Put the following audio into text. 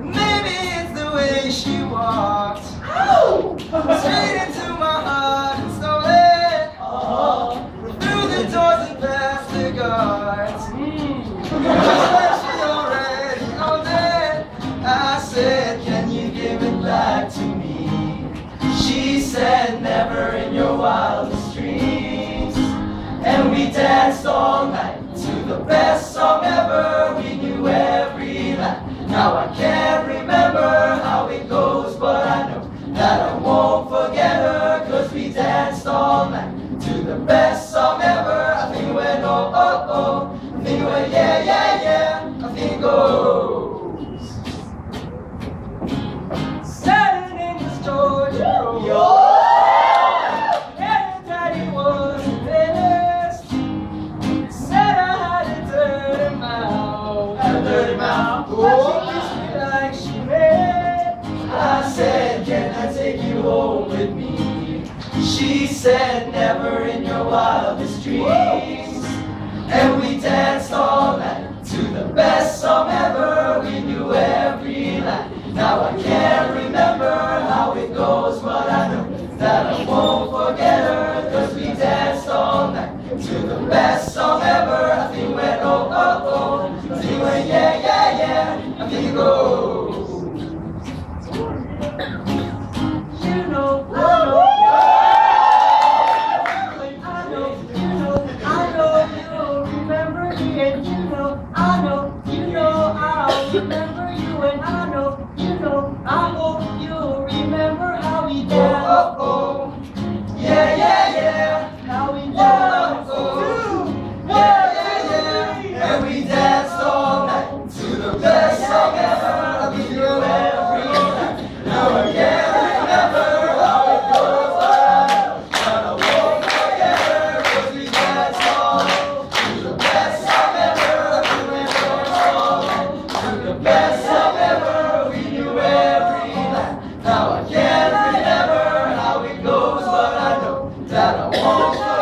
Maybe it's the way she walked straight into my heart and stole it through the doors and past the guards. Just like she already owned it. I said, Can you give it back to me? She said, Never in your wildest danced all night to the best song ever. We knew every line. Now I can't remember how it goes, but I know that I won't forget her. Oh, me like she meant. I said, Can I take you home with me? She said, Never in your wildest dreams. And we danced all night to the best song ever. We knew every line. Now I can't remember how it goes, but I know that I won't I know, you know, I'll remember. that I want.